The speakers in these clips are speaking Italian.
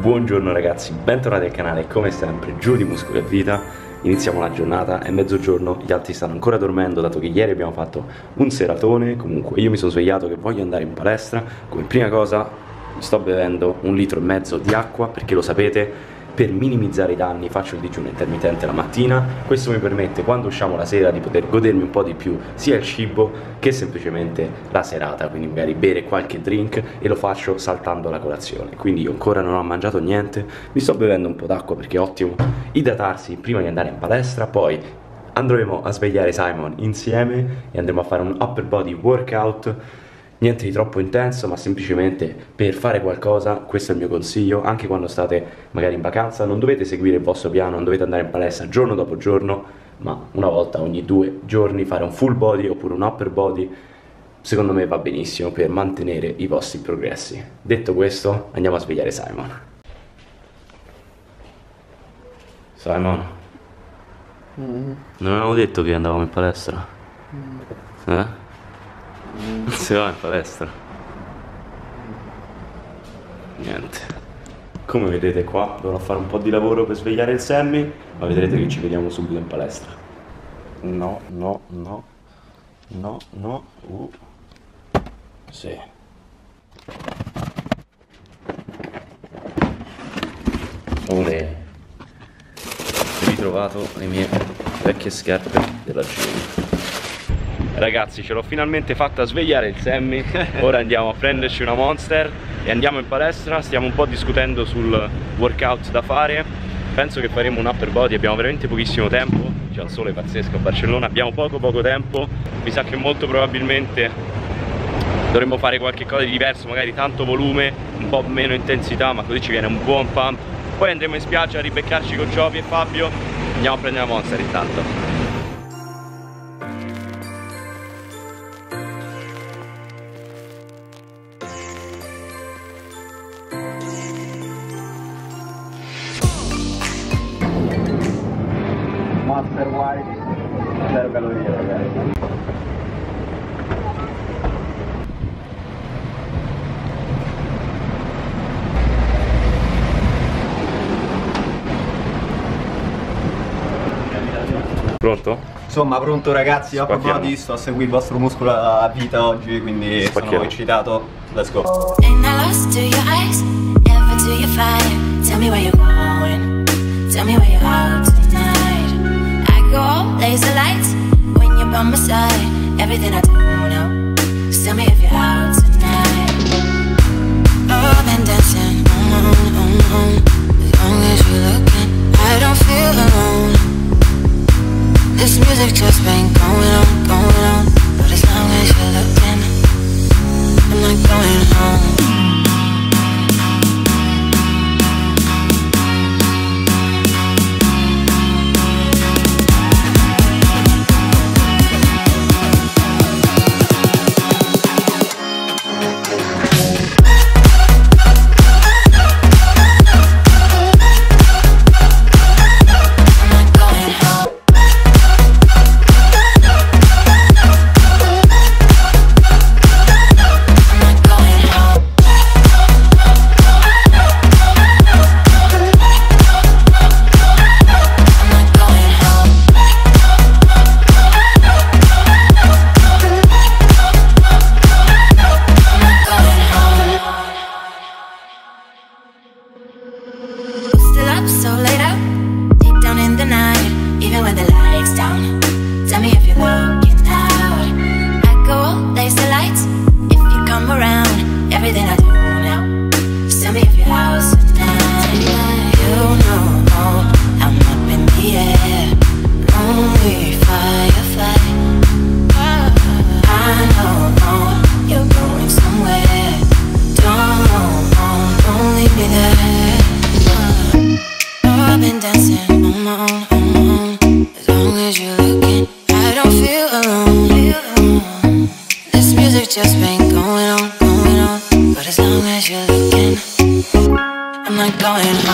Buongiorno ragazzi, bentornati al canale, come sempre, giù di muscoli e vita. Iniziamo la giornata, è mezzogiorno, gli altri stanno ancora dormendo dato che ieri abbiamo fatto un seratone. Comunque io mi sono svegliato che voglio andare in palestra. Come prima cosa sto bevendo un litro e mezzo di acqua perché lo sapete, per minimizzare i danni faccio il digiuno intermittente la mattina, questo mi permette quando usciamo la sera di poter godermi un po' di più sia il cibo che semplicemente la serata, quindi magari bere qualche drink e lo faccio saltando la colazione. Quindi io ancora non ho mangiato niente, mi sto bevendo un po' d'acqua perché è ottimo idratarsi prima di andare in palestra, poi andremo a svegliare Simon insieme e andremo a fare un upper body workout niente di troppo intenso, ma semplicemente per fare qualcosa, questo è il mio consiglio, anche quando state magari in vacanza, non dovete seguire il vostro piano, non dovete andare in palestra giorno dopo giorno, ma una volta ogni due giorni fare un full body oppure un upper body, secondo me va benissimo per mantenere i vostri progressi. Detto questo, andiamo a svegliare Simon. Simon, mm. non avevamo detto che andavamo in palestra? Mm. Eh? Si va in palestra. Niente. Come vedete qua dovrò fare un po' di lavoro per svegliare il Sammy, ma vedrete che ci vediamo subito in palestra. No, no, no. No, no. Uh. Sì. Ore. Ho ritrovato le mie vecchie scarpe della gym. Ragazzi ce l'ho finalmente fatta svegliare il Sammy. Ora andiamo a prenderci una Monster E andiamo in palestra. Stiamo un po' discutendo sul workout da fare. Penso che faremo un upper body. Abbiamo veramente pochissimo tempo. C'è il sole pazzesco a Barcellona. Abbiamo poco poco tempo. Mi sa che molto probabilmente Dovremmo fare qualche cosa di diverso Magari tanto volume Un po' meno intensità Ma così ci viene un buon pump. Poi andremo in spiaggia a ribeccarci con Giovi e Fabio. Andiamo a prendere la Monster intanto calorie ragazzi. Pronto? Insomma, pronto ragazzi, Upper Body, sto a seguire il vostro muscolo a vita oggi, quindi Spacchiamo. sono eccitato. Let's go. Tell me where you're going. Tell me where you're out by my side. Everything I do now. Tell me if you're out tonight. I've been dancing on, on, on. As long as you're looking, I don't feel alone. This music just been going on, going on. But as long as you're looking,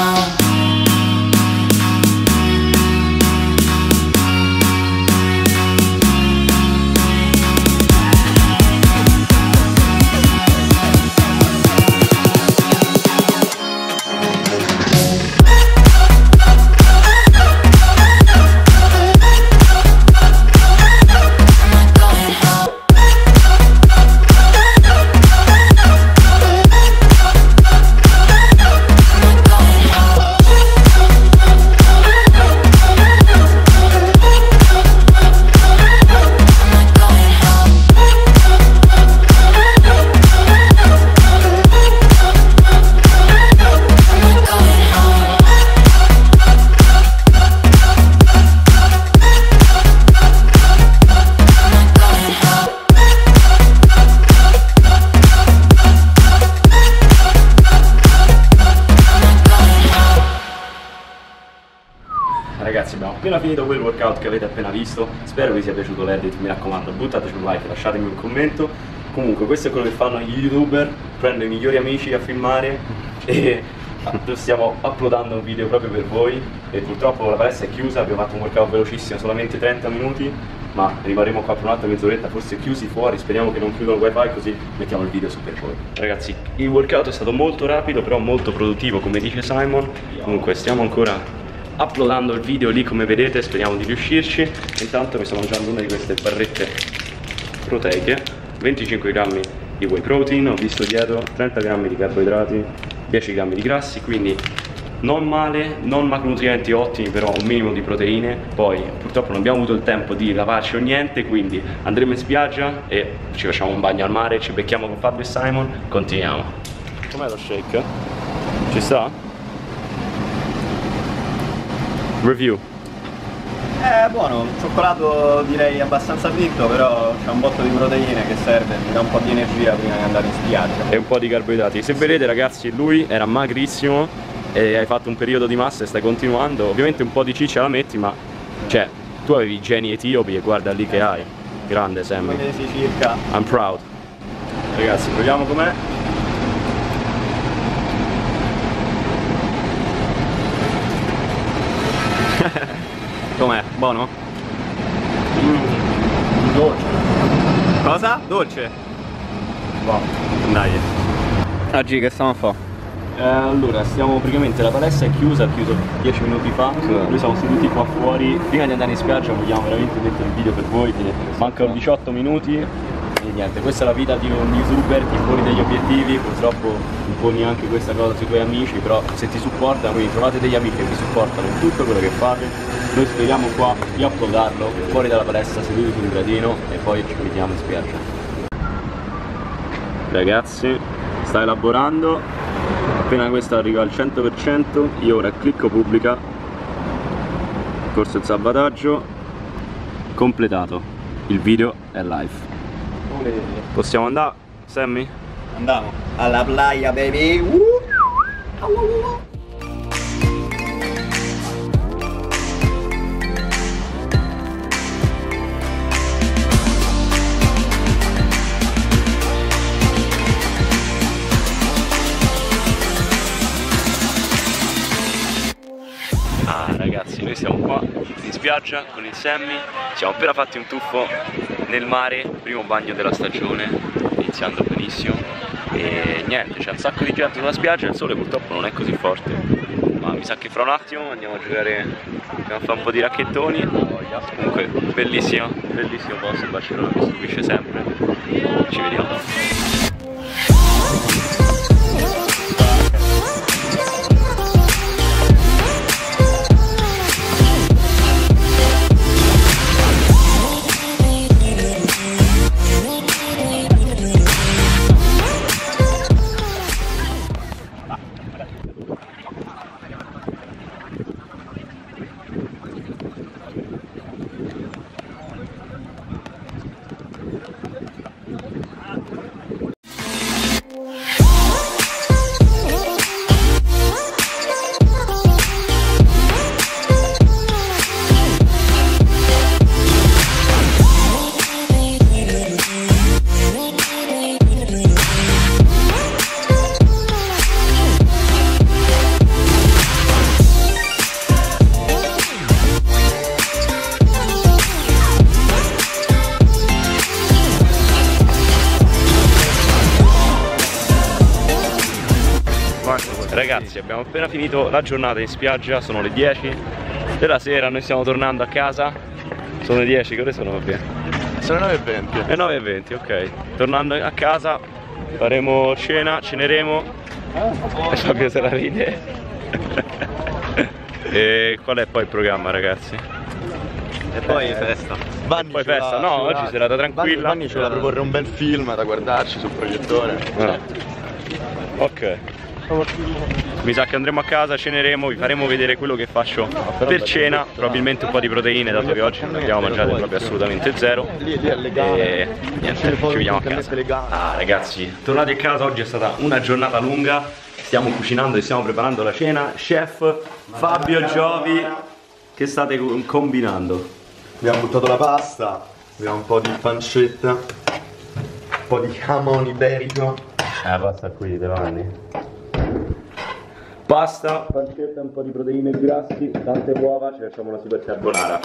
now workout che avete appena visto, spero vi sia piaciuto l'edit, mi raccomando buttateci un like, lasciatemi un commento. Comunque questo è quello che fanno gli youtuber, prendo i migliori amici a filmare e stiamo uploadando un video proprio per voi e purtroppo la palestra è chiusa, abbiamo fatto un workout velocissimo, solamente 30 minuti ma rimarremo qua per un'altra mezz'oretta, forse chiusi fuori, speriamo che non chiudano il wifi così mettiamo il video su per voi. Ragazzi, il workout è stato molto rapido però molto produttivo come dice Simon, comunque stiamo ancora uploadando il video lì come vedete, speriamo di riuscirci, intanto mi sto mangiando una di queste barrette proteiche, 25 grammi di whey protein, ho visto dietro 30 grammi di carboidrati, 10 grammi di grassi, quindi non male, non macronutrienti ottimi, però un minimo di proteine. Poi purtroppo non abbiamo avuto il tempo di lavarci o niente, quindi andremo in spiaggia e ci facciamo un bagno al mare, ci becchiamo con Fabio e Simon, continuiamo. Com'è lo shake? Ci sta? Review. È buono, cioccolato direi abbastanza fritto, però c'è un botto di proteine che serve, mi dà un po' di energia prima di andare in spiaggia. E un po' di carboidrati. Se vedete ragazzi, lui era magrissimo e hai fatto un periodo di massa e stai continuando, ovviamente un po' di ciccia la metti, ma cioè, tu avevi i geni etiopi e guarda lì che hai. Grande Sammy. Mesi circa. I'm proud. Ragazzi, proviamo com'è. Com'è? Buono? Mm. Dolce. Cosa? Dolce? Buono. Dai. Oggi che stiamo a fare? Eh, allora, stiamo praticamente, la palestra è chiusa, è chiuso 10 minuti fa, noi siamo seduti qua fuori, prima di andare in spiaggia vogliamo veramente mettere il video per voi, mancano 18 minuti e niente, questa è la vita di un youtuber, ti imponi degli obiettivi, purtroppo imponi anche questa cosa sui tuoi amici, però se ti supportano, quindi trovate degli amici che vi supportano in tutto quello che fate, noi speriamo qua di uploadarlo fuori dalla palestra seduti sul gradino e poi ci vediamo in spiaggia. Ragazzi, sta elaborando. Appena questa arriva al 100% io ora clicco pubblica. Corso il salvataggio completato. Il video è live possiamo andare Sammy? andiamo alla playa baby uh! spiaggia con il Sammy siamo appena fatti un tuffo nel mare primo bagno della stagione iniziando benissimo. E niente c'è un sacco di gente sulla spiaggia il sole purtroppo non è così forte. Ma mi sa che fra un attimo andiamo a giocare andiamo a fare un po' di racchettoni. Comunque bellissimo bellissimo posto Barcellona mi stupisce sempre. Ci vediamo Ragazzi abbiamo appena finito la giornata in spiaggia, sono le 10 della sera, noi stiamo tornando a casa Sono le 10, che ore sono Fabio? Sono le 9.20 Le 9.20, ok Tornando a casa faremo cena, ceneremo E Fabio se la ride E qual è poi il programma ragazzi? E poi festa. Vanni poi festa, no, oggi serata tranquilla. Vanni ce la proporre un bel film da guardarci sul proiettore. Ah. Ok. Mi sa che andremo a casa, ceneremo, vi faremo vedere quello che faccio per cena, probabilmente un po' di proteine, dato che oggi non abbiamo mangiato proprio assolutamente zero. E niente, ci vediamo a casa. Ah ragazzi, tornati a casa, oggi è stata una giornata lunga, stiamo cucinando e stiamo preparando la cena. Chef Fabio Giovi che state co- combinando? Abbiamo buttato la pasta, abbiamo un po' di pancetta, un po' di jamon iberico. Eh, la pasta qui, te la. Pasta, pancetta, un po' di proteine e grassi, tante uova, ci facciamo una super carbonara.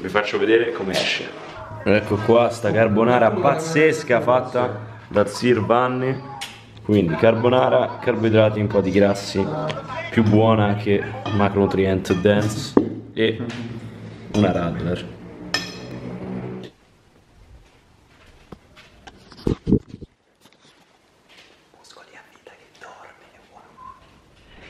Vi faccio vedere come esce. Ecco qua sta carbonara pazzesca fatta da Sir Vanni. Quindi carbonara, carboidrati, un po' di grassi, più buona che macronutrient dense e una Radler.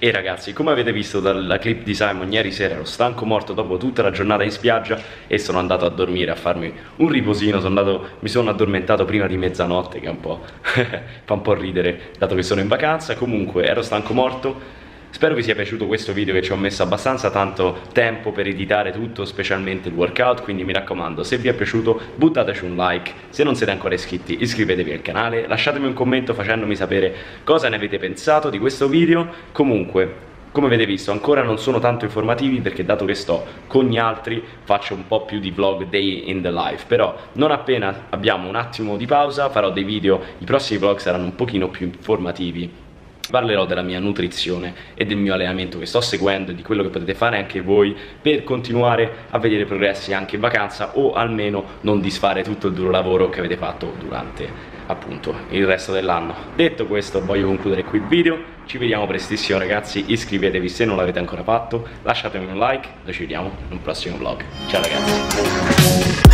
E ragazzi, come avete visto dalla clip di Simon, ieri sera ero stanco morto dopo tutta la giornata in spiaggia e sono andato a dormire, a farmi un riposino, sono andato, mi sono addormentato prima di mezzanotte che è un po' fa un po' ridere dato che sono in vacanza, comunque ero stanco morto. Spero vi sia piaciuto questo video che ci ho messo abbastanza tanto tempo per editare tutto, specialmente il workout, quindi mi raccomando, se vi è piaciuto buttateci un like, se non siete ancora iscritti iscrivetevi al canale, lasciatemi un commento facendomi sapere cosa ne avete pensato di questo video, comunque come avete visto ancora non sono tanto informativi perché dato che sto con gli altri faccio un po' più di vlog day in the life. Però non appena abbiamo un attimo di pausa farò dei video i prossimi vlog saranno un pochino più informativi parlerò della mia nutrizione e del mio allenamento che sto seguendo e di quello che potete fare anche voi per continuare a vedere progressi anche in vacanza o almeno non disfare tutto il duro lavoro che avete fatto durante appunto il resto dell'anno. Detto questo voglio concludere qui il video. Ci vediamo prestissimo ragazzi. Iscrivetevi se non l'avete ancora fatto. Lasciatemi un like. Noi ci vediamo in un prossimo vlog. Ciao ragazzi